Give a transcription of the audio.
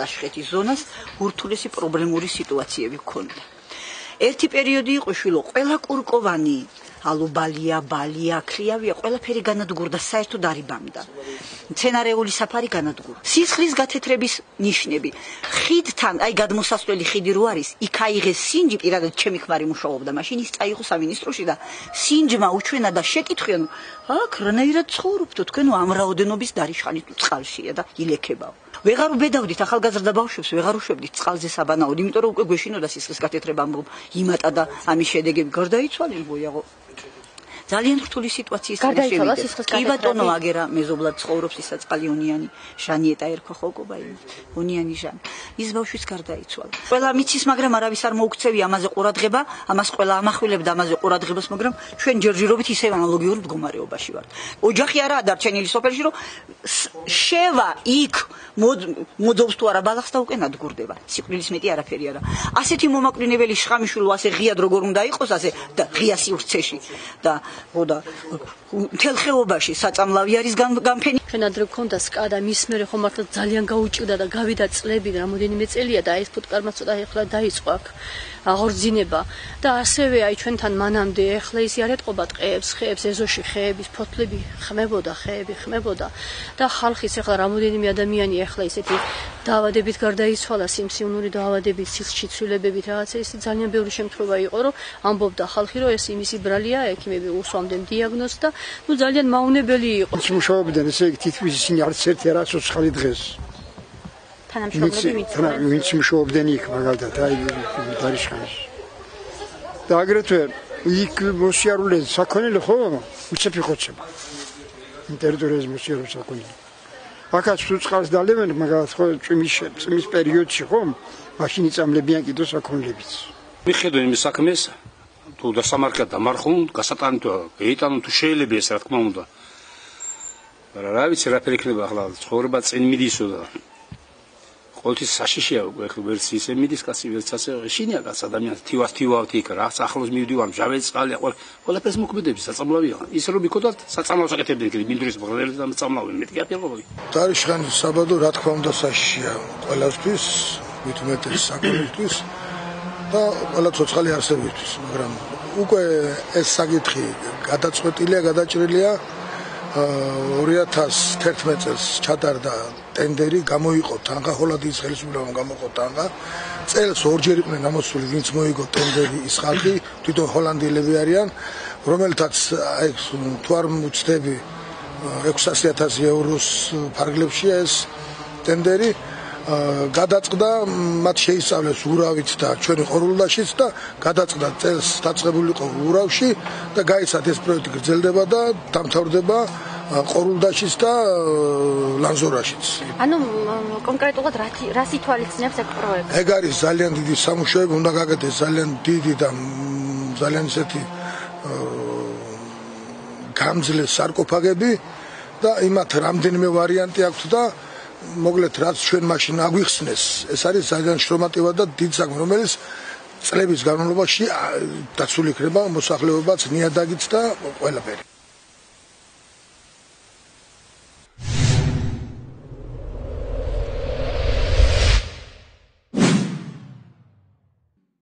ლაშხეთის ზონას ურთულესი პრობლემური სიტუაციები ჰქონდა. ერთი პერიოდი იყო შვილო, ყველა კურკოვანი ალუბალია, ბალია, ქლიავია, ყველაფერი განადგურდა საერთოდ არიბამდა. მცენარეული საფარი განადგურდა. სისხლის გათეთრების ნიშნები. ხიდთან, აი გადმოსასვლელი ხიდი რო არის, იქ აიღეს სინჯი, პირადად ჩემი ქმარი მუშაობდა, მაშინ ის წაიღო სამინისტროში და სინჯმა უჩვენა და შეკითხიან, აქ რანაირად ცხოვრობთ თქვენ ამ რაოდენობის დარიშხანი თუ წყალშია და ილექებაო. ვეღარ უბედავდით ახალგაზრდა ბავშვებს, ვეღარ უშვებდით წყალზე საბანაოდ, იმიტომ რომ უკვე გვეშინოდა სისხლის გათეთრება იმატა და ამის შედეგები გარდაიცვალეს გოიაღო. ძალიან რთული სიტუაციის გარდაიცვალა სისხლის კი ბატონო აგერა მეზობლად ცხოვრობს ისა წყალიონიანი ჟანიეტა ერქვა ხოლკობა უნიანი ჟანი. ის ბავშვის გარდაიცვალა. ყველა მიცის მაგრამ არავის არ მოუქცევი ამაზე ყურადღება. ამას ყველა ამახვილებდა ამაზე ყურადღებას მაგრამ ჩვენ ჯერჯერობით ისევ ანალოგიურ მდგომარეობაში ვართ. ოჯახი არაა დარჩენილი სოფელში რომ შევა იქ მოძობს თუ არა ბალახს და უკვე ნადგურდება სიკვდილის მეტი არაფერი არა. ასეთი მომაკვდინებელი შხამიშვილო ასე ღიად როგორ უნდა იყოს ასე ღია სივრცეში და ხოდა მთელ ხეობაში საწამლავი არის განფენი ჩვენ ადრე გქონდა სკა და მის მერე ხომ მართლა ძალიან გაუჭირდა და გავიდა წლები რამოდენიმე წელია და ეს ფუტკარმა ცოტა ეხლა დაიწყო აქ აღორძინება. და ასევე აი ჩვენთან მანამდე ეხლა ის არეთყობა ტყეებს, ხეებს, ეზოში ხეების ფოთლები ხმებოდა, ხეები ხმებოდა. და ხალხის ეხლა რამოდენიმე ადამიანი ეხლა ისეთი დაავადებით გარდაიცვალა, სიმსივნური დაავადებით, სიხში ცვლილებებით, რაღაცა ის ძალიან ბევრი შემთხვევა იყო, რომ ამბობდა ხალხი, რომ ეს იმისი ბრალია, ექიმები უსვამდნენ დიაგნოზს და ნუ ძალიან მაუნებელი იყო. მუშაობდნენ ესე იგი თითქმის ისინი არც ერთი არაც უცხალი დღეს. თანამშრომლები მიცემენ. ვინც მუშაობდნენ იქ მაგალითად აი დარიშხანში. და აგრეთვე იქ მოსიარულე საქონელი ხო უცებ იხოცება. ტერიტორიაზე მოსიარულე საქონელი. აქაც თუ წყალს დალევენ მაგალითად ხო წვიმის წვიმის პერიოდში ხო მაშინ იწამლებიან კიდო საქონლებიც. მიხედვენ იმ საქმეს თუ დასამარხად დამარხონ გასატანტო ეიტანო თუ შეიძლება ეს რა თქმა უნდა. მაგრამ რა ვიცი რა ფერი იქნება ახლა ცხოვრება წინ მიდისო და ყოველთვის საშიშია უკვე ხო ვერც ისე მიდის კაცი ვერც ასე შინია კაც ადამიანს თივას თივავთ იქ რა ახლოს მივდივარ მჟავე წყალი ყოველ ყველაფერს მოქმედებს საწამლავია ის რომ იქოდათ საწამლავს აკეთებდნენ კიდე მინდურის ბღერელი და საწამლავენ მეთქი აფერყობი დარიშხანი საბადო რა თქმა უნდა საშიშია ყველასთვის ვითმეტეს საკუთრისთვის და ყველა ცოცხალი არსებისთვის მაგრამ უკვე ეს საკითხი გადაწყვეტილია გადაჭრილია 2011 წელს ჩატარდა ტენდერი გამოიყო თანხა ჰოლანდიის ხელისუფლებამ გამოყო თანხა წელს ორჯერ იყვნენ გამოსული ვინც მოიგო ტენდერი ის ხალხი თვითონ ჰოლანდიელები არიან რომელთაც აი თუ არ მუცდები 600000 ევროს ფარგლებში ეს ტენდერი გადაწყდა მათ შეისწავლეს ურავით და ჩვენი ყორულდაშიც და გადაწყდა წელს დაწყებულიყო ურავში და გაიცათ ეს პროექტი გრძელდება და დამთავრდება ყორულდაშიც და ლანზორაშიც. ანუ კონკრეტულად რა რა სიტუაციებს ეს პროექტი? ეგ არის ძალიან დიდი სამუშაოები, უნდა გაკეთდეს ძალიან დიდი და ძალიან ისეთი გამძლე სარკოფაგები და იმათ რამდენიმე ვარიანტი აქვს და მოკლედ რაც ჩვენ მაშინ აგვიხსნეს, ეს არის ძალიან შრომატივა და დიდ საქმე, რომელიც წლების განმავლობაში დაცული იქნება მოსახლეობაც, ნიადაგიც და ყველაფერი.